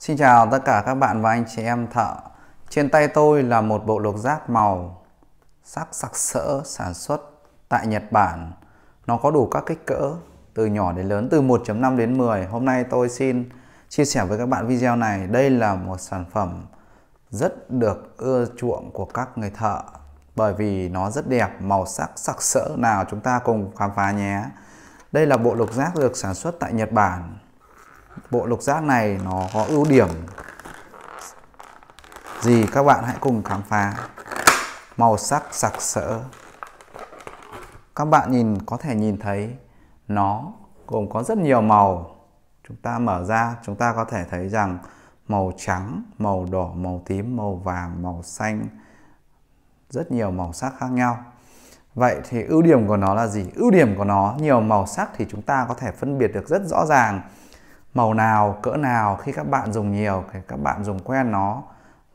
Xin chào tất cả các bạn và anh chị em thợ. Trên tay tôi là một bộ lục giác màu sắc sặc sỡ sản xuất tại Nhật Bản. Nó có đủ các kích cỡ từ nhỏ đến lớn từ 1.5 đến 10. Hôm nay tôi xin chia sẻ với các bạn video này. Đây là một sản phẩm rất được ưa chuộng của các người thợ bởi vì nó rất đẹp, màu sắc sặc sỡ. Nào chúng ta cùng khám phá nhé. Đây là bộ lục giác được sản xuất tại Nhật Bản bộ lục giác này nó có ưu điểm gì? Các bạn hãy cùng khám phá. Màu sắc sặc sỡ. Các bạn nhìn, có thể nhìn thấy nó gồm có rất nhiều màu. Chúng ta mở ra, chúng ta có thể thấy rằng màu trắng, màu đỏ, màu tím, màu vàng, màu xanh, rất nhiều màu sắc khác nhau. Vậy thì ưu điểm của nó là gì? Ưu điểm của nó, nhiều màu sắc thì chúng ta có thể phân biệt được rất rõ ràng màu nào, cỡ nào, khi các bạn dùng nhiều thì các bạn dùng quen nó,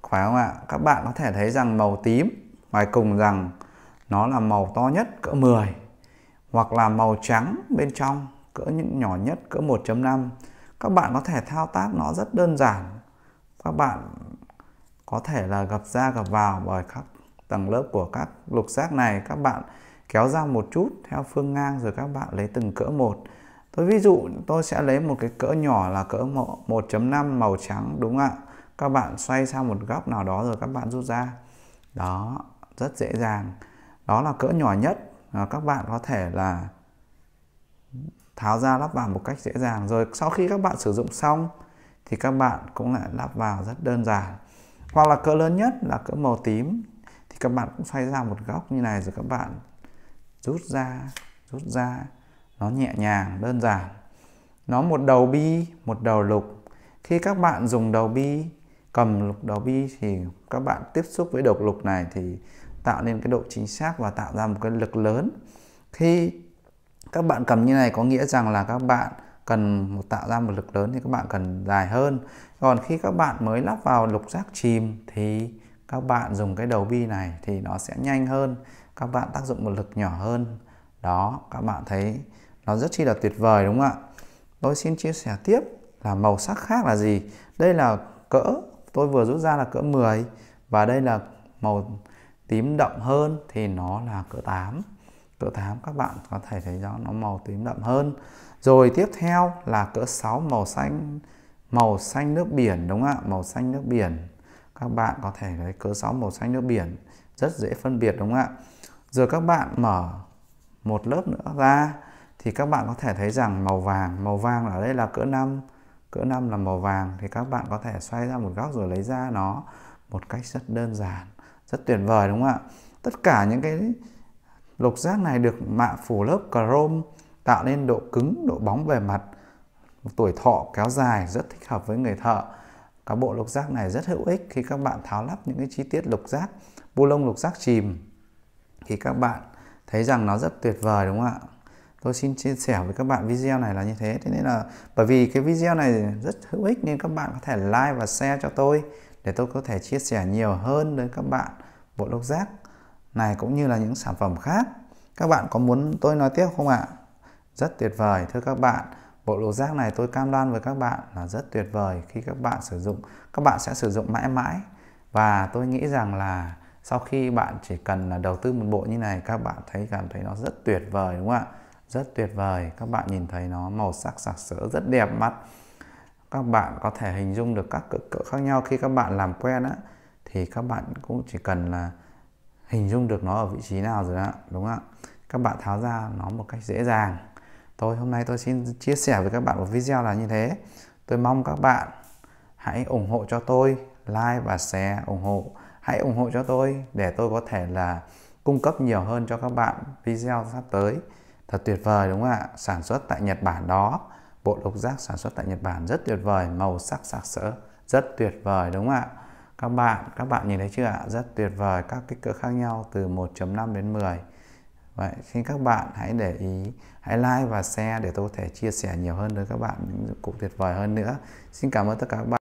phải không ạ? Các bạn có thể thấy rằng màu tím, ngoài cùng rằng nó là màu to nhất, cỡ 10 hoặc là màu trắng bên trong, cỡ những nhỏ nhất, cỡ 1.5 các bạn có thể thao tác nó rất đơn giản. Các bạn có thể là gập ra gập vào bởi các tầng lớp của các lục giác này. Các bạn kéo ra một chút theo phương ngang rồi các bạn lấy từng cỡ một tôi ví dụ tôi sẽ lấy một cái cỡ nhỏ là cỡ 1.5 màu trắng, đúng không ạ? Các bạn xoay sang một góc nào đó rồi các bạn rút ra. Đó, rất dễ dàng. Đó là cỡ nhỏ nhất và các bạn có thể là tháo ra lắp vào một cách dễ dàng. Rồi sau khi các bạn sử dụng xong thì các bạn cũng lại lắp vào rất đơn giản. Hoặc là cỡ lớn nhất là cỡ màu tím thì các bạn cũng xoay ra một góc như này rồi các bạn rút ra rút ra nó nhẹ nhàng, đơn giản. Nó một đầu bi, một đầu lục. Khi các bạn dùng đầu bi, cầm lục đầu bi thì các bạn tiếp xúc với độc lục này thì tạo nên cái độ chính xác và tạo ra một cái lực lớn. Khi các bạn cầm như này có nghĩa rằng là các bạn cần một, tạo ra một lực lớn thì các bạn cần dài hơn. Còn khi các bạn mới lắp vào lục giác chìm thì các bạn dùng cái đầu bi này thì nó sẽ nhanh hơn. Các bạn tác dụng một lực nhỏ hơn. Đó, các bạn thấy nó rất chi là tuyệt vời, đúng không ạ? Tôi xin chia sẻ tiếp là màu sắc khác là gì. Đây là cỡ, tôi vừa rút ra là cỡ 10 và đây là màu tím đậm hơn thì nó là cỡ 8 cỡ 8 các bạn có thể thấy rõ nó màu tím đậm hơn. Rồi tiếp theo là cỡ 6 màu xanh màu xanh nước biển, đúng không ạ? Màu xanh nước biển. Các bạn có thể thấy cỡ 6 màu xanh nước biển, rất dễ phân biệt, đúng không ạ? Rồi các bạn mở một lớp nữa ra thì các bạn có thể thấy rằng màu vàng màu vàng ở đây là cỡ 5 cỡ 5 là màu vàng. Thì các bạn có thể xoay ra một góc rồi lấy ra nó một cách rất đơn giản, rất tuyệt vời, đúng không ạ? Tất cả những cái lục giác này được mạ phủ lớp chrome tạo nên độ cứng, độ bóng bề mặt tuổi thọ kéo dài, rất thích hợp với người thợ. Các bộ lục giác này rất hữu ích khi các bạn tháo lắp những cái chi tiết lục giác, bu lông lục giác chìm. Thì các bạn thấy rằng nó rất tuyệt vời, đúng không ạ? Tôi xin chia sẻ với các bạn video này là như thế. Thế nên là, bởi vì cái video này rất hữu ích nên các bạn có thể like và share cho tôi để tôi có thể chia sẻ nhiều hơn đến các bạn bộ lốc giác này cũng như là những sản phẩm khác. Các bạn có muốn tôi nói tiếp không ạ? Rất tuyệt vời. Thưa các bạn, bộ lốc giác này tôi cam đoan với các bạn là rất tuyệt vời khi các bạn sử dụng. Các bạn sẽ sử dụng mãi mãi. Và tôi nghĩ rằng là sau khi bạn chỉ cần là đầu tư một bộ như này, các bạn thấy cảm thấy nó rất tuyệt vời, đúng không ạ? Rất tuyệt vời. Các bạn nhìn thấy nó màu sắc sặc sỡ, rất đẹp mắt. Các bạn có thể hình dung được các cỡ cỡ khác nhau. Khi các bạn làm quen á, thì các bạn cũng chỉ cần là hình dung được nó ở vị trí nào rồi đó đúng không ạ? Các bạn tháo ra nó một cách dễ dàng. Tôi hôm nay tôi xin chia sẻ với các bạn một video là như thế. Tôi mong các bạn hãy ủng hộ cho tôi, like và share ủng hộ. Hãy ủng hộ cho tôi để tôi có thể là cung cấp nhiều hơn cho các bạn video sắp tới thật tuyệt vời, đúng không ạ? Sản xuất tại Nhật Bản đó. Bộ lục giác sản xuất tại Nhật Bản rất tuyệt vời, màu sắc sặc sỡ, rất tuyệt vời, đúng không ạ? Các bạn các bạn nhìn thấy chưa ạ? Rất tuyệt vời, các kích cỡ khác nhau từ 1.5 đến 10 vậy khi các bạn hãy để ý, hãy like và share để tôi có thể chia sẻ nhiều hơn với các bạn những dụng cụ tuyệt vời hơn nữa. Xin cảm ơn tất cả các bạn.